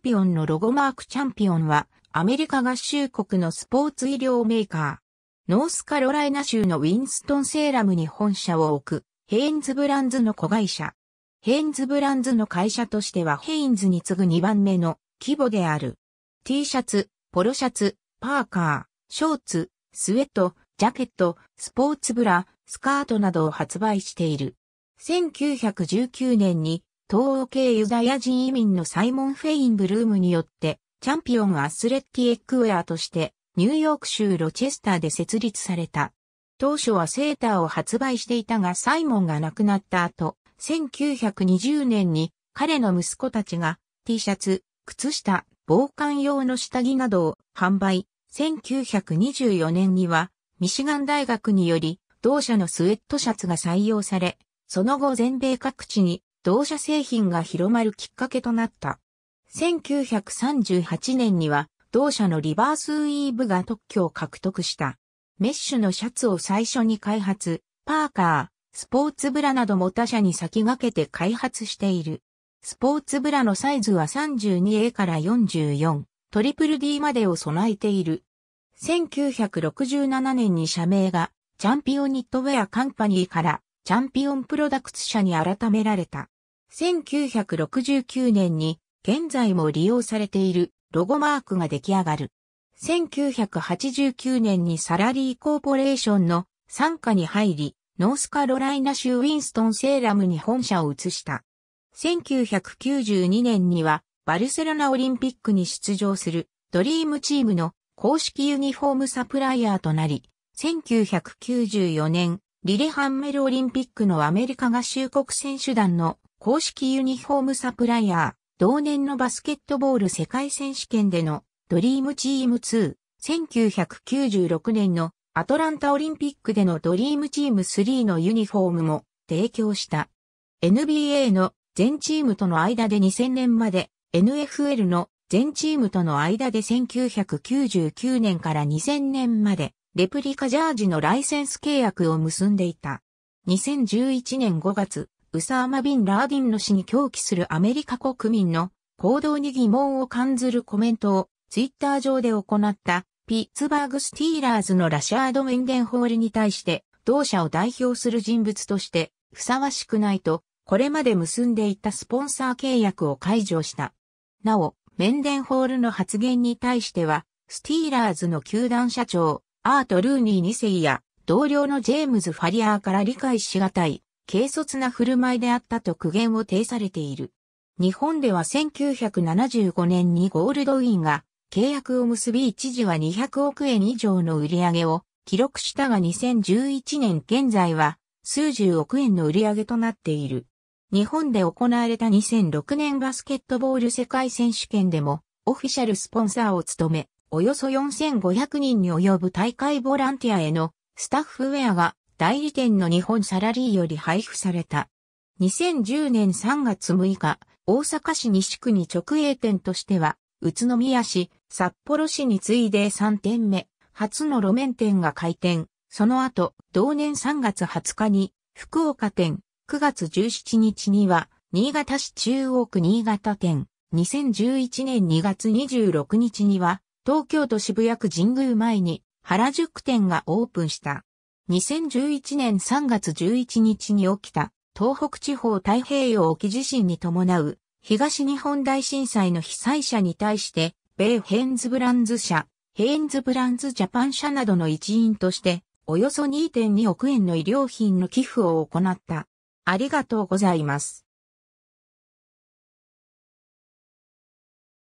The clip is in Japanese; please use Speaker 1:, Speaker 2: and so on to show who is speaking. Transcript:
Speaker 1: ピオンのロゴマークチャンピオンは、アメリカ合衆国のスポーツ衣料メーカー。ノースカロライナ州のウィンストンセーラムに本社を置く、ヘインズブランズの子会社。ヘインズブランズの会社としてはヘインズに次ぐ2番目の規模である。T シャツ、ポロシャツ、パーカー、ショーツ、スウェット、ジャケット、スポーツブラ、スカートなどを発売している。1919年に東欧系ユダヤ人移民のサイモン・フェインブルームによってチャンピオンアスレッティエックウェアとしてニューヨーク州ロチェスターで設立された。当初はセーターを発売していたがサイモンが亡くなった後、1920年に彼の息子たちが T シャツ、靴下、防寒用の下着などを販売。1924年にはミシガン大学により同社のスウェットシャツが採用され、その後全米各地に同社製品が広まるきっかけとなった。1938年には同社のリバースウィーブが特許を獲得した。メッシュのシャツを最初に開発、パーカー、スポーツブラなども他社に先駆けて開発している。スポーツブラのサイズは 32A から44、トリプル D までを備えている。1967年に社名がチャンピオンニットウェアカンパニーからチャンピオンプロダクツ社に改められた。1969年に現在も利用されているロゴマークが出来上がる。1989年にサラリーコーポレーションの参加に入り、ノースカロライナ州ウィンストンセーラムに本社を移した。1992年にはバルセロナオリンピックに出場するドリームチームの公式ユニフォームサプライヤーとなり、1994年リレハンメルオリンピックのアメリカ合衆国選手団の公式ユニフォームサプライヤー、同年のバスケットボール世界選手権でのドリームチーム2、1996年のアトランタオリンピックでのドリームチーム3のユニフォームも提供した。NBA の全チームとの間で2000年まで、NFL の全チームとの間で1999年から2000年まで、レプリカジャージのライセンス契約を結んでいた。2011年5月、ウサーマ・ビン・ラーディンの死に狂気するアメリカ国民の行動に疑問を感ずるコメントをツイッター上で行ったピッツバーグ・スティーラーズのラシャード・メンデンホールに対して同社を代表する人物としてふさわしくないとこれまで結んでいたスポンサー契約を解除した。なお、メンデンホールの発言に対しては、スティーラーズの球団社長、アート・ルーニー2世や、同僚のジェームズ・ファリアーから理解しがたい、軽率な振る舞いであったと苦言を呈されている。日本では1975年にゴールドウィンが契約を結び一時は200億円以上の売り上げを記録したが2011年現在は数十億円の売り上げとなっている。日本で行われた2006年バスケットボール世界選手権でも、オフィシャルスポンサーを務め、およそ4500人に及ぶ大会ボランティアへのスタッフウェアが代理店の日本サラリーより配布された。2010年3月6日、大阪市西区に直営店としては、宇都宮市、札幌市に次いで3店目、初の路面店が開店。その後、同年3月20日に、福岡店、9月17日には、新潟市中央区新潟店、2011年2月26日には、東京都渋谷区神宮前に原宿店がオープンした。2011年3月11日に起きた東北地方太平洋沖地震に伴う東日本大震災の被災者に対して、米ヘンズブランズ社、ヘンズブランズジャパン社などの一員として、およそ2.2億円の医療品の寄付を行った。ありがとうございます。